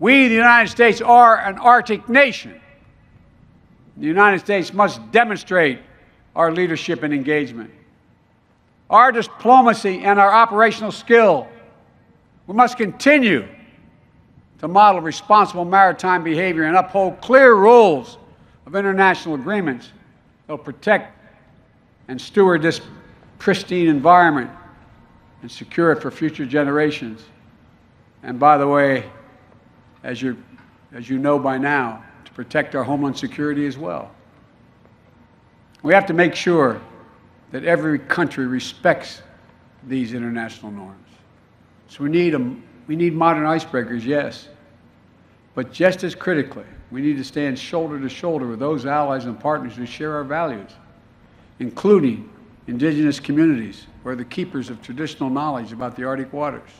We, the United States, are an Arctic nation. The United States must demonstrate our leadership and engagement. Our diplomacy and our operational skill. We must continue to model responsible maritime behavior and uphold clear rules of international agreements that will protect and steward this pristine environment and secure it for future generations. And by the way, as you, as you know by now, to protect our homeland security as well. We have to make sure that every country respects these international norms. So we need, a, we need modern icebreakers, yes. But just as critically, we need to stand shoulder to shoulder with those allies and partners who share our values, including indigenous communities who are the keepers of traditional knowledge about the Arctic waters.